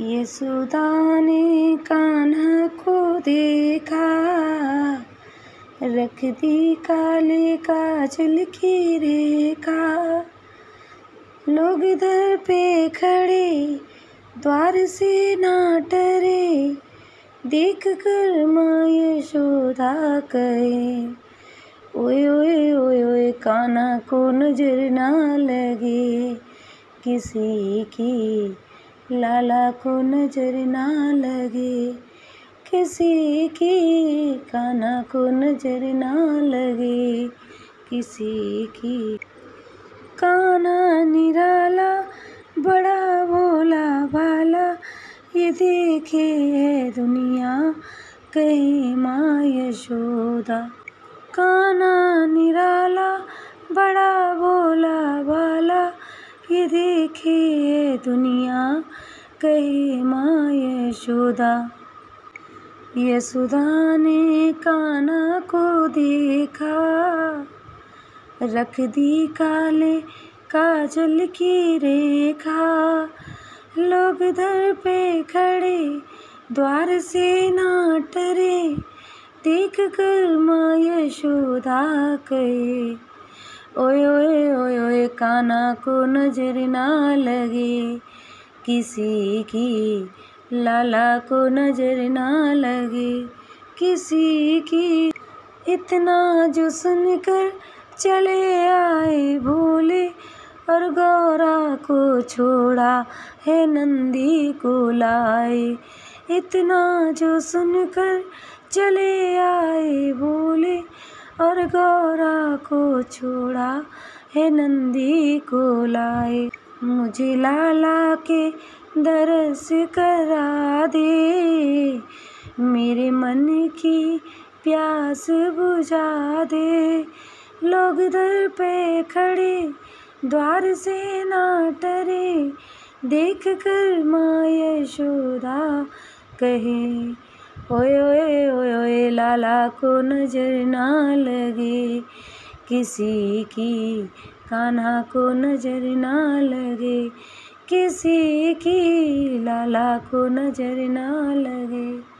यशोदा ने कान्हा को देखा रख दी काले काजल की रेखा। लोग इधर पे खड़े, द्वार से ना टरे देख कर माँ यशोदा कहे, ओए ओए ओए ओए, काना को नज़र ना लगे किसी की लाला को नज़र ना लगे। किसी की काना को नज़र ना लगे। किसी की काना निराला, बड़ा भोला भाला। ये देखे है दुनिया कहीं माँ यशोदा काना निराला, बड़ा भोला भाला। ये देखे है दुनिया कहे माँ यशोदा यशोदा ने काना को देखा। रख दी काले काजल की रेखा। लोग दर पे खड़े, द्वार से ना टरे। देख कर माँ यशोदा कहे, ओए ओए ओए ओए, काना को नज़र ना लगे। किसी की लाला को नज़र ना लगे। किसी की इतना जो सुनकर चले आए भोले, और गौरा को छोड़ा है नंदी को लाए। इतना जो सुनकर चले आए भोले, और गौरा को छोड़ा है नंदी को लाए। मुझे लाला के दरस करा दे। मेरे मन की प्यास बुझा दे। लोग दर पे खड़े, द्वार से ना टरे। देख कर माँ यशोदा कहे, ओए ओए ओए ओए, लाला को नज़र ना लगे। किसी की कान्हा को नज़र ना लगे किसी की लाला को नज़र ना लगे।